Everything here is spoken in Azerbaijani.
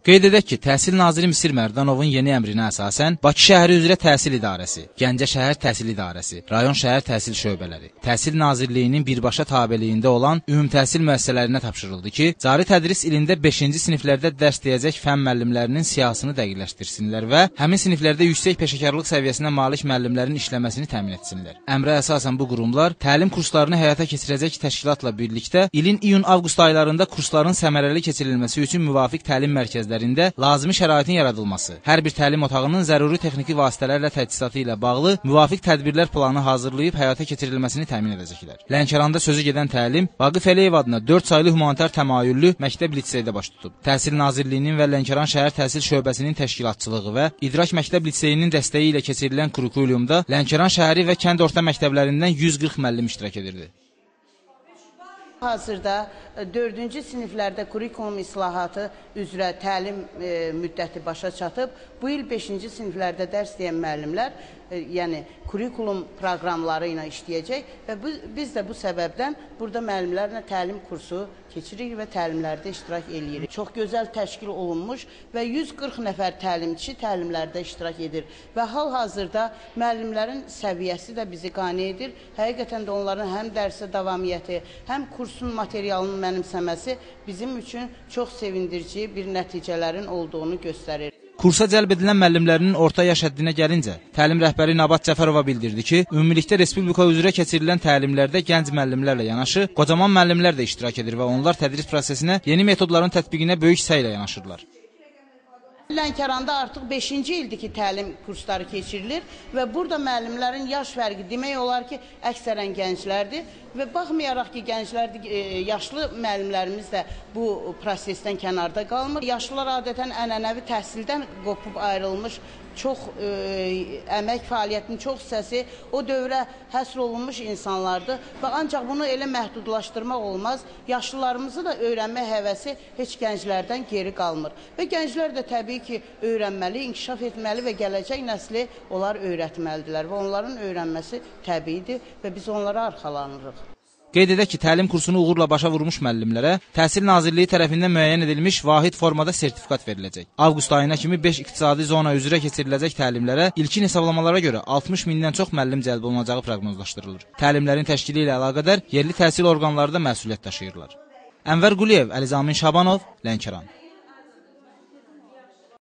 Qeyd edək ki, Təhsil naziri Misir Mərdanovun yeni əmrinə əsasən Bakı şəhəri üzrə Təhsil İdarəsi, Gəncə şəhər Təhsil İdarəsi, rayon şəhər təhsil şöbələri, Təhsil Nazirliyinin birbaşa tabeliyində olan ümumi təhsil müəssisələrinə tapşırıldı ki, cari tədris ilində 5-ci siniflərdə dərs deyəcək fənn müəllimlərinin siyahısını dəqiqləşdirsinlər və həmin siniflərdə yüksək peşəkarlıq səviyyəsinə malik müəllimlərin işləməsini təmin etsinlər. Əmrə əsasən bu qurumlar təlim kurslarını həyata keçirəcək təşkilatla birlikdə ilin iyun-avqust aylarında kursların səmərəli keçirilməsi üçün müvafiq təlim mərkəzləri mərkəzlərində lazımi şəraitin yaradılması, hər bir təlim otağının zəruri texniki vasitələrlə təchizatı ilə bağlı müvafiq tədbirlər planı hazırlayıb həyata keçirilməsini təmin edəcəklər. Lənkəranda sözü gedən təlim Vaqif Əliyev adına 4 saylı humanitar təmayüllü məktəb liseydə baş tutub. Təhsil Nazirliyinin və Lənkəran şəhər təhsil şöbəsinin təşkilatçılığı və İdrak məktəb liseyinin dəstəyi ilə keçirilən kurikulyumda Lənkəran şəhəri və kənd orta məktəblərindən 140 müəllim iştirak edirdi. Hazırda 4-cü siniflərdə kurikulum islahatı üzrə təlim e, müddəti başa çatıb. Bu il 5-ci siniflərdə dərs deyən müəllimlər, e, yəni kurikulum proqramları ilə işləyəcək və bu, biz də bu səbəbdən burada müəllimlərlə təlim kursu keçiririk və təlimlərdə iştirak eləyirik. Çox gözəl təşkil olunmuş və 140 nəfər təlimçi təlimlərdə iştirak edir və hal-hazırda müəllimlərin səviyyəsi də bizi qane edir. Həqiqətən də onların həm dərsə davamiyyəti, həm kursun materialının mənimsəməsi bizim üçün çox sevindirici bir nəticələrin olduğunu göstərir. Kursa cəlb edilən müəllimlərinin orta yaş həddinə gəlincə, təlim rəhbəri Nabat Cəfərova bildirdi ki, ümumilikdə respublika üzrə keçirilən təlimlərdə gənc müəllimlərlə yanaşı, qocaman müəllimlər də iştirak edir və onlar tədris prosesinə yeni metodların tətbiqinə böyük səylə yanaşırlar. Lənkəranda artıq 5-ci ildir ki, təlim kursları keçirilir və burada müəllimlərin yaş fərqi demək olar ki, əksərən gənclərdir və baxmayaraq ki, gənclərdir, e, yaşlı müəllimlərimiz də bu prosesdən kənarda qalmır. Yaşlılar adətən ənənəvi təhsildən qopub ayrılmış çox e, əmək fəaliyyətinin çox hissəsi o dövrə həsr olunmuş insanlardır və ancaq bunu elə məhdudlaşdırmaq olmaz. Yaşlılarımızı da öyrənmə həvəsi heç gənclərdən geri qalmır. Və gənclər də təbii ki, öyrənməli, inkişaf etməli və gələcək nəsli onlar öyrətməlidirlər və onların öyrənməsi təbiidir və biz onlara arxalanırıq. Qeyd edək ki, təlim kursunu uğurla başa vurmuş müəllimlərə Təhsil Nazirliyi tərəfindən müəyyən edilmiş vahid formada sertifikat veriləcək. Avqust ayına kimi 5 iqtisadi zona üzrə keçiriləcək təlimlərə ilkin hesablamalara görə 60 mindən çox müəllim cəlb olunacağı proqnozlaşdırılır. Təlimlərin təşkili ilə əlaqədar yerli təhsil orqanları da məsuliyyət daşıyırlar. Ənvər Quliyev, Əlizamin Şabanov, Lənkəran.